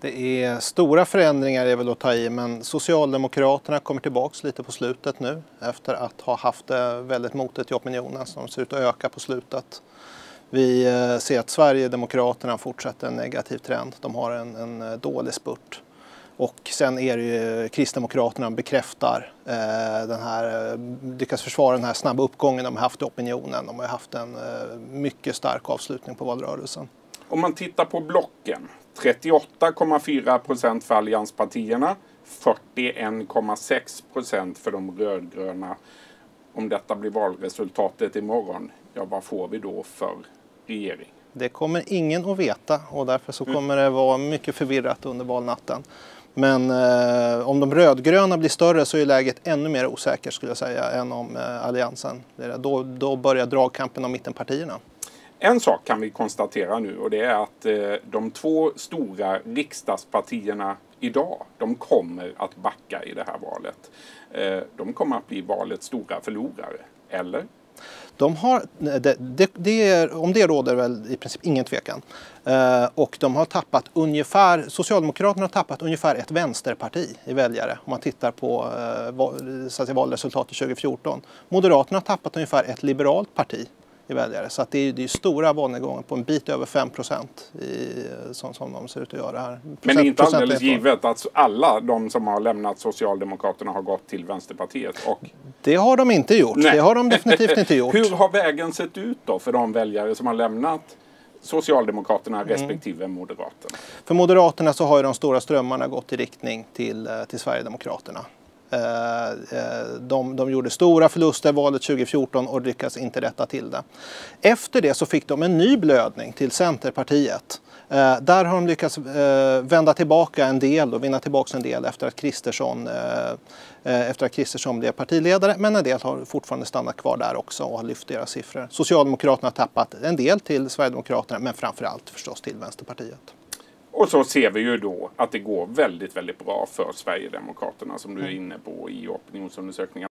Det är stora förändringar är väl att ta i men Socialdemokraterna kommer tillbaks lite på slutet nu efter att ha haft det väldigt motigt i opinionen som ser ut att öka på slutet. Vi eh, ser att Sverigedemokraterna fortsätter en negativ trend. De har en, en eh, dålig spurt. Och sen är det ju Kristdemokraterna bekräftar eh, den här, lyckas försvara den här snabba uppgången de har haft i opinionen. De har haft en eh, mycket stark avslutning på valrörelsen. Om man tittar på blocken. 38,4 procent för allianspartierna. 41,6 procent för de rödgröna. Om detta blir valresultatet imorgon, ja vad får vi då för regering? Det kommer ingen att veta och därför så kommer det vara mycket förvirrat under valnatten. Men eh, om de rödgröna blir större så är läget ännu mer osäkert skulle jag säga än om eh, alliansen. Då, då börjar dragkampen om mittenpartierna. En sak kan vi konstatera nu och det är att eh, de två stora riksdagspartierna idag, de kommer att backa i det här valet. Eh, de kommer att bli valets stora förlorare, eller? De har, det, det, det är, om det råder väl i princip ingen tvekan. Eh, och de har tappat ungefär, Socialdemokraterna har tappat ungefär ett vänsterparti i väljare om man tittar på eh, så att säga, valresultatet 2014. Moderaterna har tappat ungefär ett liberalt parti i väljare. Så att det, är, det är stora valnedgångar på en bit över 5 procent som, som de ser ut att göra här. Procent, Men det är inte alldeles givet att alla de som har lämnat Socialdemokraterna har gått till Vänsterpartiet? Och... Det har de inte gjort. Nej. Det har de definitivt inte gjort. Hur har vägen sett ut då för de väljare som har lämnat Socialdemokraterna mm. respektive mm. Moderaterna? För Moderaterna så har ju de stora strömmarna gått i riktning till, eh, till Sverigedemokraterna. Eh, eh, de, de gjorde stora förluster valet 2014 och lyckades inte rätta till det. Efter det så fick de en ny blödning till Centerpartiet. Eh, där har de lyckats eh, vända tillbaka en del och vinna tillbaka en del efter att Kristersson efter att Kristersson blev partiledare, men en del har fortfarande stannat kvar där också och har lyft deras siffror. Socialdemokraterna har tappat en del till Sverigedemokraterna, men framförallt förstås till Vänsterpartiet. Och så ser vi ju då att det går väldigt, väldigt bra för Sverigedemokraterna som du är inne på i opinionsundersökningar.